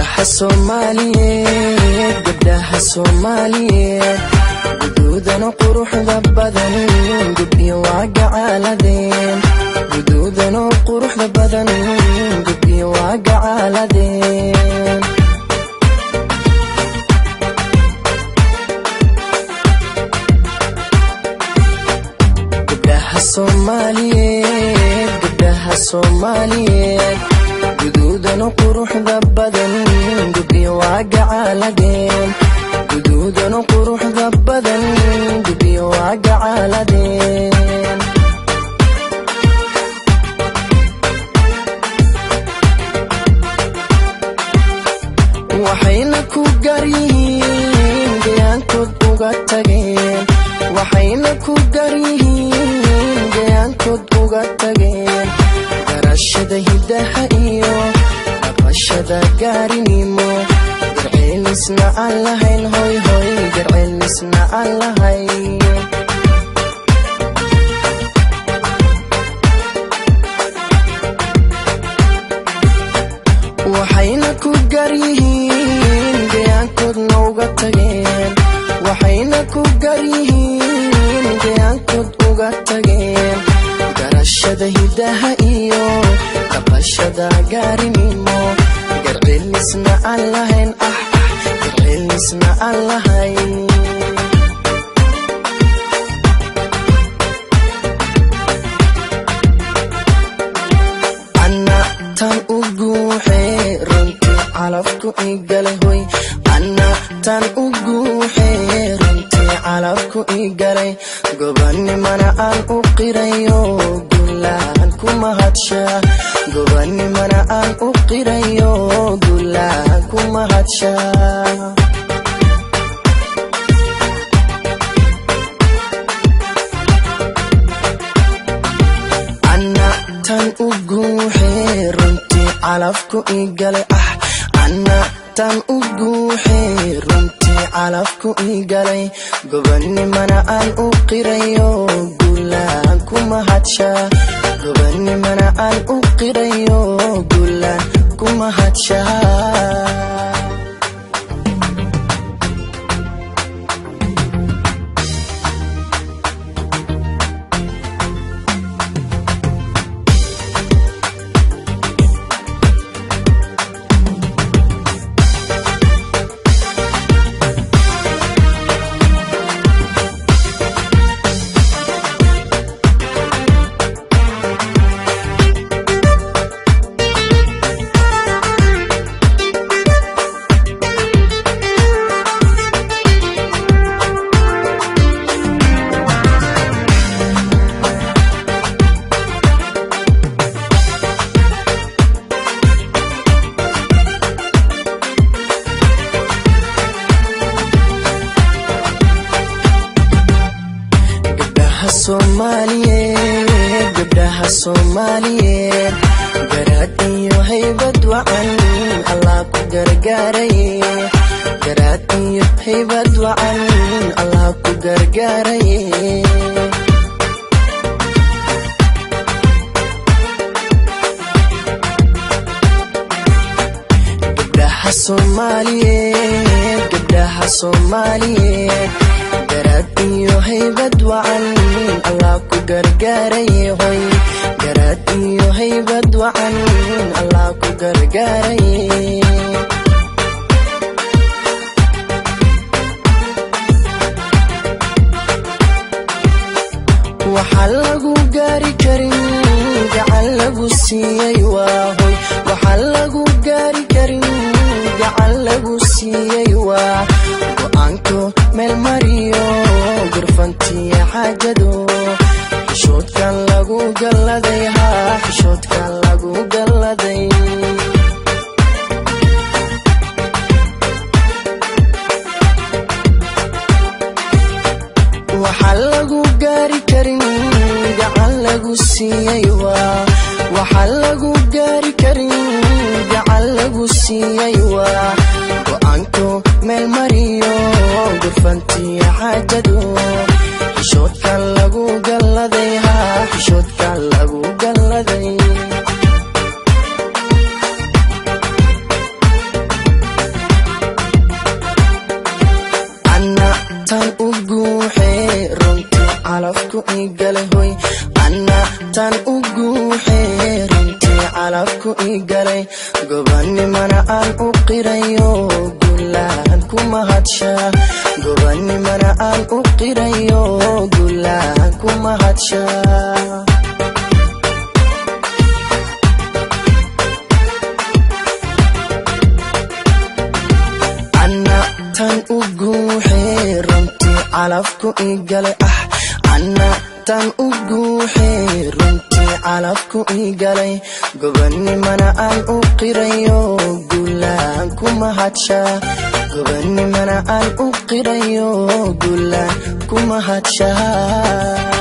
قدها الصومالي قدها الصومالي قدودا وقروح ذب قبي واقع على دين قدودا وقروح قبي واقع على دين جدودا وقروح ذبذا قبي واقع على دين جدودا وقروح ذبذا قبي واقع على دين وحينك وقريب ديانك وقوقات تقيل وحينك وقريب ديانك وقوقات تقيل رشد حقيقة شدا قارني مو درعي لسنا الله هاي الهوي هوي درعي لسنا الله هاي اللهن أح كرهن اسمع اللهين أنا تان أقو حيرنتي علفكو إيقالهوي أنا تان أقو حيرنتي علفكو إيقالي قباني مانا أن أقريو قلان كما هاتشا قباني مانا أن أقريو قلان lumahat siya Anak tan ugu herunti alafku igale ah Anak tan ugu herunti alafku igale Gobani mana an uqirayo gulan kumahad siya Gobani mana an uqirayo gulan kumahad siya الصوماليين قبلها الصوماليين قرات ايو هيبة وعن الله كقر قاري قرات ايو هيبة وعن الله كقر قاري قبلها الصوماليين قبلها الصوماليين قرات ايو هيبة وعن gargaaray garaadiyo haybad wacan allah ku gargaaray waxaa lagu gaari karin gacan lagu siiyey waahoy waxaa lagu gaari karin gacan lagu siiyey waa go-aanko meel kugu siiyay ku igalay gobanimana aan u qirayo gulaan ku mahadsha gobanimana aan u qirayo gulaan ku mahadsha calafku igale ah ana tan u guuxee runta calafku ii galay gobanimana aan u qirayo guulaan ku mahadsha gobanimana aan u qirayo guulaan ku mahadshaa